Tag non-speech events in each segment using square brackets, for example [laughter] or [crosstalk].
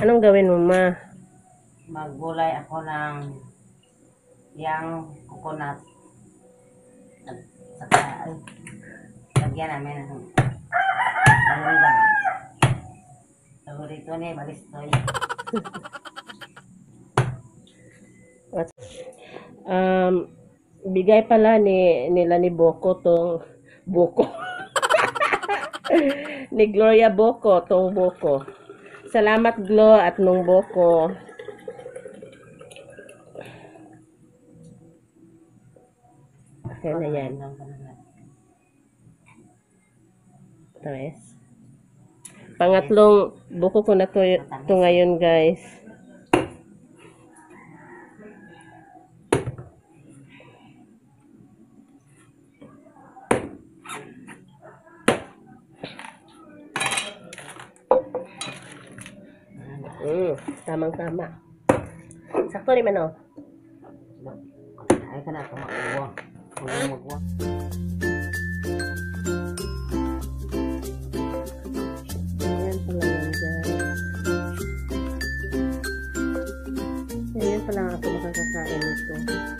Anong gawin mo, ma? Maggulay ako ng yang coconut. At saka, ay, lagyan namin ng malulang. Paborito ni Balistoy. [laughs] Um, bigay pala ni nila ni Boko tong Boko. [laughs] ni Gloria Boko tong Boko. Salamat Glo at nung Boko. Okay na yan. Tapos, pangatlong buko ko na to, to ngayon guys. Mm, tamang tama. Sakto rin man oh. Ay ka na, tumakuwang. Kung magwang. Ayan pala yan guys. Ayan pala ako makakakain.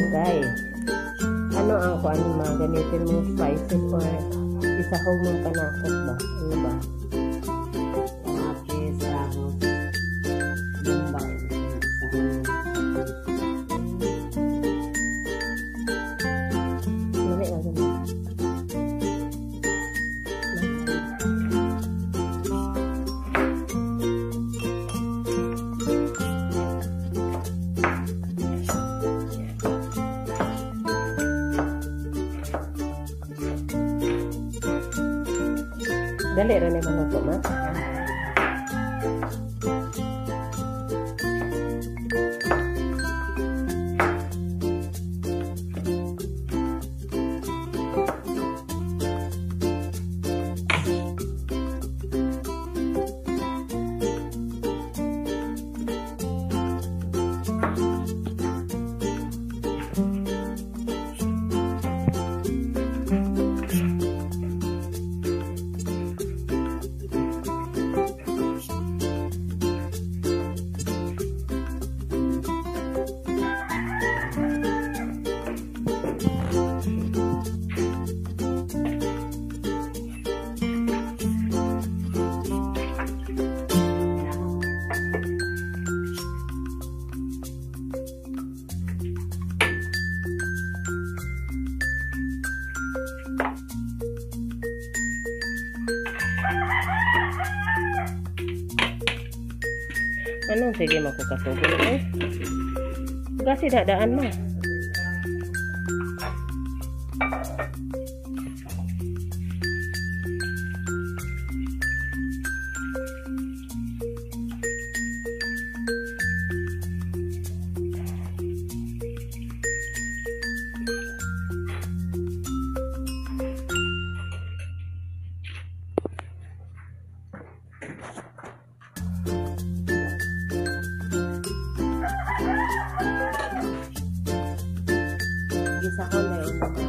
Malunggay. Ano ang kung ano mga gamitin mong spices or isahog mong panakot ba? Ano ba? Dali rin naman ito, ma. Anong sige makukasugo eh? Kasi dadaan mo. 然后呢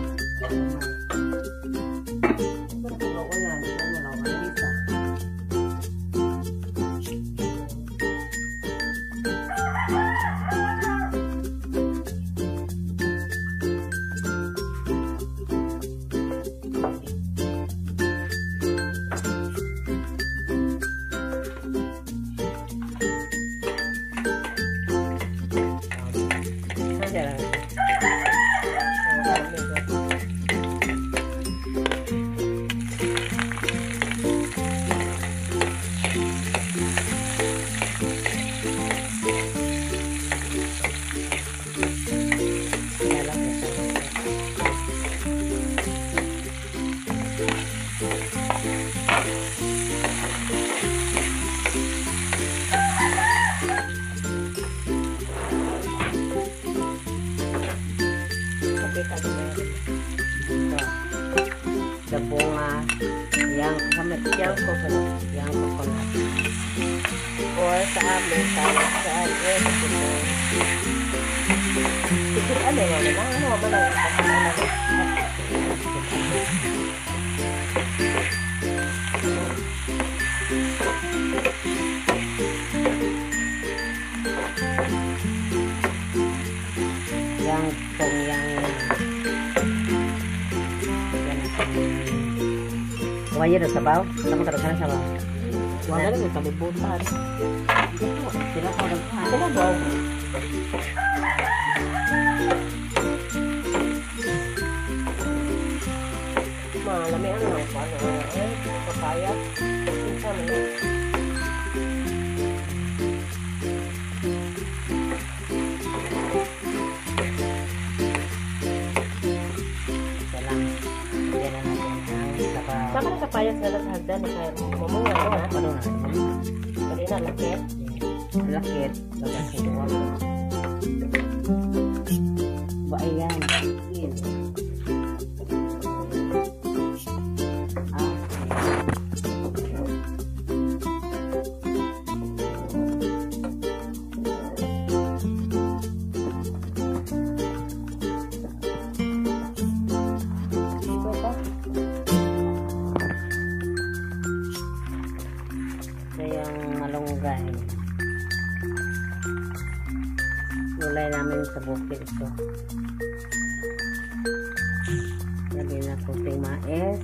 yang berkontak. Or saan mo tayo saan eh kasi mo. Pikir ada ya, memang ano ba na Yang kong yang Waya na sabaw? Kamu terus sana sabaw? wala na yung kalibutan. Sila ko lang Ano na ba? Malami ang mga paano, eh, papaya. Isa mo ni Kaya mamunga mo ha. ano na? Pwede na laki. Lakit. Lakit. Ba ayan. Yun. Ah. Gulay namin sa bukid ito. Lagyan na puting mais.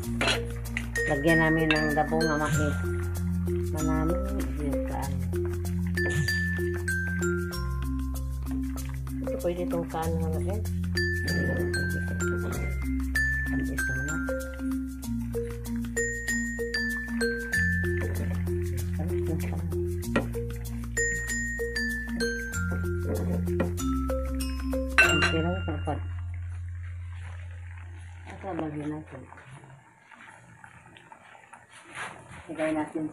Lagyan namin ng dabong na mais. Manami. Kaano. Ito pwede itong kanan na eh. Sira ko dapat. Asa lagyan natin? Lagay natin